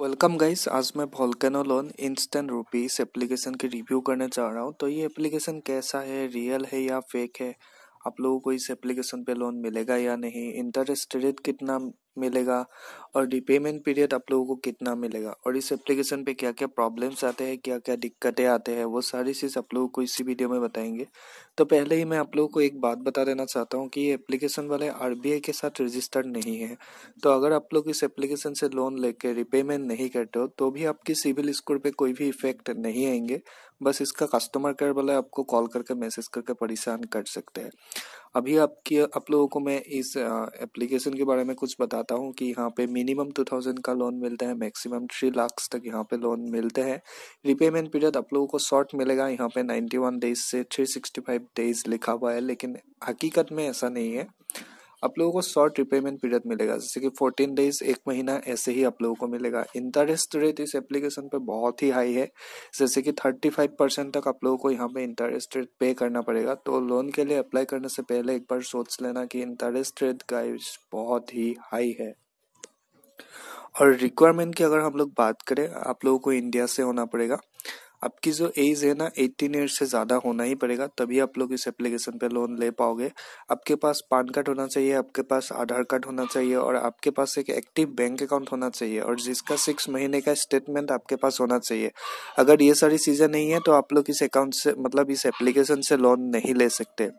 Welcome guys आज मैं volcano loan instant rupees application की रिव्यू करने जा रहा हूँ। तो ये एप्लीकेशन कैसा है? रियल है या फेक है? आप लोगों को इस एप्लीकेशन पे लोन मिलेगा या नहीं? इंटरेस्ट रेट कितना मिलेगा और रिपेमेंट पीरियड आप लोगों को कितना मिलेगा? और इस एप्लीकेशन पे क्या क्या प्रॉब्लम्स आते हैं क्या क्या दिक्कतें आते हैं, वो सारी चीज़ आप लोगों को इसी वीडियो में बताएँगे। तो पहले ही मैं आप लोगों को एक बात बता देना चाहता हूँ कि ये एप्लीकेशन वाले आर के साथ रजिस्टर्ड नहीं है। तो अगर आप लोग इस एप्लीकेशन से लोन लेके रिपेमेंट नहीं करते हो तो भी आपकी सिविल स्कोर पर कोई भी इफ़ेक्ट नहीं आएँगे। बस इसका कस्टमर केयर वाला आपको कॉल करके मैसेज करके परेशान कर सकते हैं। अभी आपके, आप लोगों को मैं इस एप्लीकेशन के बारे में कुछ बताता हूँ कि यहाँ पे मिनिमम टू थाउज़ेंड का लोन मिलता है मैक्सिमम थ्री लाख तक यहाँ पे लोन मिलते हैं। रिपेमेंट पीरियड आप लोगों को शॉर्ट मिलेगा, यहाँ पे नाइन्टी वन डेज़ से थ्री सिक्सटी फाइव डेज़ लिखा हुआ है, लेकिन हकीकत में ऐसा नहीं है। आप लोगों को शॉर्ट रिपेमेंट पीरियड मिलेगा। जैसे कि फोर्टीन डेज़ एक महीना, ऐसे ही आप लोगों को मिलेगा। इंटरेस्ट रेट इस एप्लीकेशन पे बहुत ही हाई है। जैसे कि थर्टी फाइव परसेंट तक आप लोगों को यहाँ पे इंटरेस्ट रेट पे करना पड़ेगा। तो लोन के लिए अप्लाई करने से पहले एक बार सोच लेना कि इंटरेस्ट रेट का बहुत ही हाई है। और रिक्वायरमेंट की अगर हम लोग बात करें, आप लोगों को इंडिया से होना पड़ेगा। आपकी जो एज है ना एटीन ईयर से ज़्यादा होना ही पड़ेगा, तभी आप लोग इस एप्लीकेशन पे लोन ले पाओगे। आपके पास पान कार्ड होना चाहिए, आपके पास आधार कार्ड होना चाहिए और आपके पास एक एक्टिव बैंक अकाउंट होना चाहिए और जिसका सिक्स महीने का स्टेटमेंट आपके पास होना चाहिए। अगर ये सारी चीज़ें नहीं है तो आप लोग इस अकाउंट से मतलब इस एप्लीकेशन से लोन नहीं ले सकते।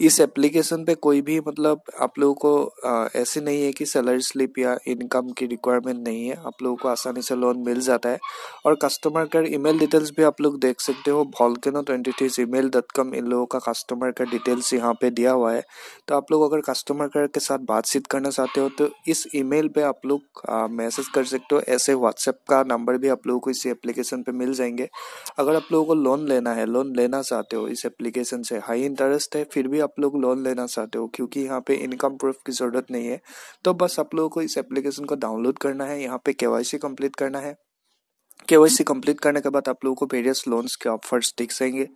इस एप्लीकेशन पे कोई भी मतलब आप लोगों को ऐसे नहीं है कि सैलरी स्लिप या इनकम की रिक्वायरमेंट नहीं है। आप लोगों को आसानी से लोन मिल जाता है। और कस्टमर केयर ईमेल डिटेल्स भी आप लोग देख सकते हो। Volcano twenty three Gmail dot com इन लोगों का कस्टमर केयर डिटेल्स यहाँ पे दिया हुआ है। तो आप लोग अगर कस्टमर केयर के साथ बातचीत करना चाहते हो तो इस ईमेल पे आप लोग मैसेज कर सकते हो। ऐसे व्हाट्सएप का नंबर भी आप लोगों को इसी एप्लीकेशन पे मिल जाएँगे। अगर आप लोगों को लोन लेना है लोन लेना चाहते हो, इस एप्लीकेशन से हाई इंटरेस्ट है, फिर भी आप लोग लोन लेना चाहते हो, क्योंकि यहाँ पे इनकम प्रूफ की ज़रूरत नहीं है तो बस आप लोगों को इस एप्लीकेशन को डाउनलोड करना है, यहाँ पे केवाईसी कंप्लीट करना है। केवाईसी कंप्लीट करने के बाद आप लोगों को वेरियस लोन्स के ऑफर्स दिख जाएँगे।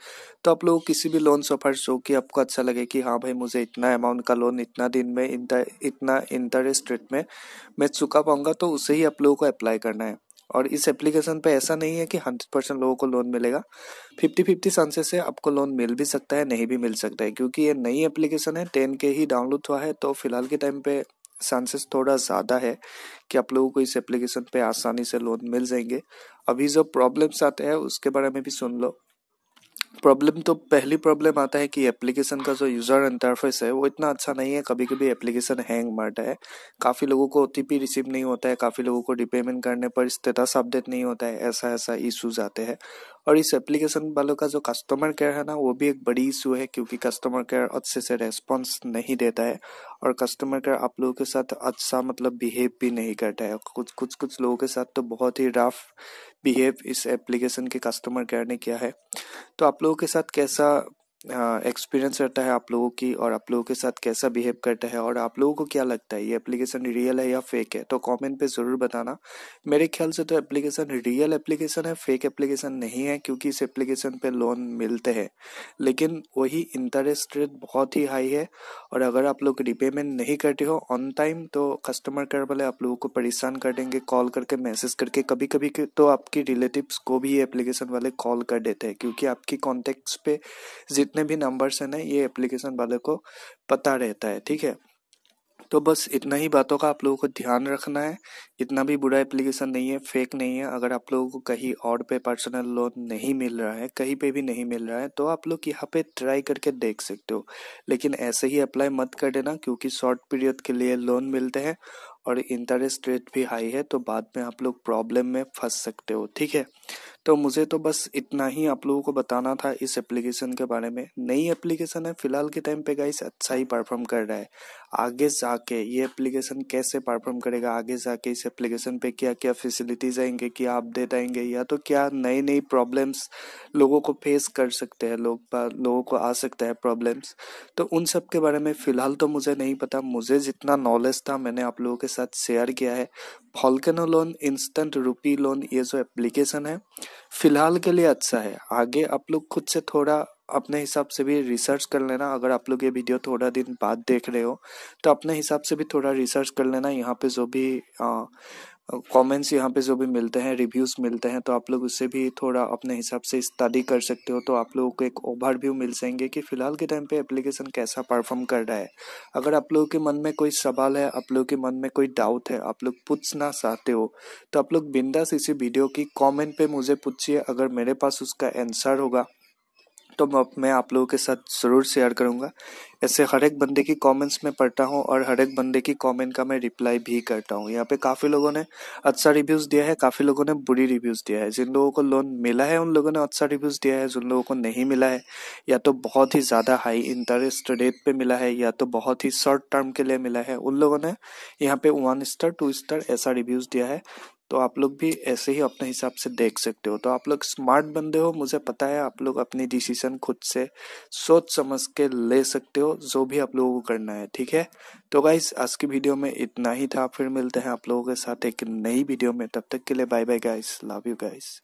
तो आप लोगों किसी भी लोन्स ऑफर्स जो कि आपको अच्छा लगे कि हाँ भाई मुझे इतना अमाउंट का लोन इतना दिन में, इतना इंटरेस्ट रेट में मैं चुका पाऊँगा तो उसे ही आप लोगों को अप्लाई करना है। और इस एप्लीकेशन पे ऐसा नहीं है कि हंड्रेड परसेंट लोगों को लोन मिलेगा। फिफ्टी फिफ्टी चांसेस से आपको लोन मिल भी सकता है, नहीं भी मिल सकता है, क्योंकि ये नई एप्लीकेशन है टेन के ही डाउनलोड हुआ है तो फ़िलहाल के टाइम पे चांसेस थोड़ा ज़्यादा है कि आप लोगों को इस एप्लीकेशन पे आसानी से लोन मिल जाएँगे। अभी जो प्रॉब्लम्स आते हैं, उसके बारे में भी सुन लो। प्रॉब्लम तो पहली प्रॉब्लम आता है कि एप्लीकेशन का जो यूज़र इंटरफेस है, वो इतना अच्छा नहीं है कभी कभी एप्लीकेशन हैंग मारता है। काफ़ी लोगों को ओटीपी रिसीव नहीं होता है, काफ़ी लोगों को रिपेमेंट करने पर स्टेटस अपडेट नहीं होता है ऐसा ऐसा इशूज आते हैं। और इस एप्लीकेशन वालों का जो कस्टमर केयर है ना, वो भी एक बड़ी इशू है, क्योंकि कस्टमर केयर अच्छे से रेस्पॉन्स नहीं देता है। और कस्टमर केयर आप लोगों के साथ अच्छा मतलब बिहेव भी नहीं करता है। कुछ कुछ कुछ लोगों के साथ तो बहुत ही रफ बिहेव इस एप्लीकेशन के कस्टमर केयर ने किया है। तो आप लोगों के साथ कैसा एक्सपीरियंस रहता है आप लोगों की और आप लोगों के साथ कैसा बिहेव करता है और आप लोगों को क्या लगता है? ये एप्लीकेशन रियल है या फेक है? तो कमेंट पे ज़रूर बताना। मेरे ख्याल से तो एप्लीकेशन रियल एप्लीकेशन है फेक एप्लीकेशन नहीं है क्योंकि इस एप्लीकेशन पे लोन मिलते हैं। लेकिन वही इंटरेस्ट रेट बहुत ही हाई है और अगर आप लोग रिपेमेंट नहीं करते हो ऑन टाइम तो कस्टमर केयर वाले आप लोगों को परेशान कर देंगे कॉल करके मैसेज करके। कभी कभी तो आपकी रिलेटिव्स को भी एप्लीकेशन वाले कॉल कर देते हैं क्योंकि आपकी कॉन्टेक्ट पे जितने भी नंबर्स हैं ना, ये एप्लीकेशन वाले को पता रहता है, ठीक है? तो बस इतना ही बातों का आप लोगों को ध्यान रखना है। इतना भी बुरा एप्लीकेशन नहीं है फेक नहीं है। अगर आप लोगों को कहीं और पे पर्सनल लोन नहीं मिल रहा है, कहीं पे भी नहीं मिल रहा है तो आप लोग यहाँ पे ट्राई करके देख सकते हो। लेकिन ऐसे ही अप्लाई मत कर देना, क्योंकि शॉर्ट पीरियड के लिए लोन मिलते हैं और इंटरेस्ट रेट भी हाई है तो बाद में आप लोग प्रॉब्लम में फंस सकते हो, ठीक है? तो मुझे तो बस इतना ही आप लोगों को बताना था इस एप्लीकेशन के बारे में। नई एप्लीकेशन है, फ़िलहाल के टाइम पे गाइस अच्छा ही परफॉर्म कर रहा है। आगे जाके ये एप्लीकेशन कैसे परफॉर्म करेगा, आगे जाके इस एप्लीकेशन पे क्या क्या फैसिलिटीज़ आएँगे, क्या अपडेट आएँगे, या तो क्या नई नई प्रॉब्लम्स लोगों को फेस कर सकते हैं, लोग लोगों को आ सकता है प्रॉब्लम्स तो उन सब के बारे में फ़िलहाल तो मुझे नहीं पता। मुझे जितना नॉलेज था मैंने आप लोगों के साथ शेयर किया है। फॉल्केनो लोन इंस्टेंट रुपी लोन ये जो एप्लीकेशन है फ़िलहाल के लिए अच्छा है। आगे आप लोग खुद से थोड़ा अपने हिसाब से भी रिसर्च कर लेना। अगर आप लोग ये वीडियो थोड़ा दिन बाद देख रहे हो तो अपने हिसाब से भी थोड़ा रिसर्च कर लेना। यहाँ पे जो भी आ, कमेंट्स यहाँ पे जो भी मिलते हैं रिव्यूज़ मिलते हैं तो आप लोग उससे भी थोड़ा अपने हिसाब से स्टडी कर सकते हो। तो आप लोगों को एक ओवरव्यू मिल जाएँगे कि फ़िलहाल के टाइम पे एप्लीकेशन कैसा परफॉर्म कर रहा है। अगर आप लोगों के मन में कोई सवाल है, आप लोगों के मन में कोई डाउट है, आप लोग पूछना चाहते हो तो आप लोग बिंदास इसी वीडियो की कॉमेंट पे मुझे पूछिए। अगर मेरे पास उसका आंसर होगा तो मैं आप लोगों के साथ ज़रूर शेयर करूँगा। ऐसे हर एक बंदे की कमेंट्स में पढ़ता हूँ और हर एक बंदे की कमेंट का मैं रिप्लाई भी करता हूँ। यहाँ पे काफ़ी लोगों ने अच्छा रिव्यूज़ दिया है, काफ़ी लोगों ने बुरी रिव्यूज़ दिया है। जिन लोगों को लोन मिला है, उन लोगों ने अच्छा रिव्यूज़ दिया है। जिन लोगों को नहीं मिला है, या तो बहुत ही ज़्यादा हाई इंटरेस्ट रेट पे मिला है, या तो बहुत ही शॉर्ट टर्म के लिए मिला है, उन लोगों ने यहाँ पे वन स्टार टू स्टार ऐसा रिव्यूज़ दिया है। तो आप लोग भी ऐसे ही अपने हिसाब से देख सकते हो। तो आप लोग स्मार्ट बंदे हो, मुझे पता है आप लोग अपनी डिसीज़न खुद से सोच समझ के ले सकते हो, जो भी आप लोगों को करना है, ठीक है? तो गाइस आज की वीडियो में इतना ही था। फिर मिलते हैं आप लोगों के साथ एक नई वीडियो में। तब तक के लिए bye bye guys love you guys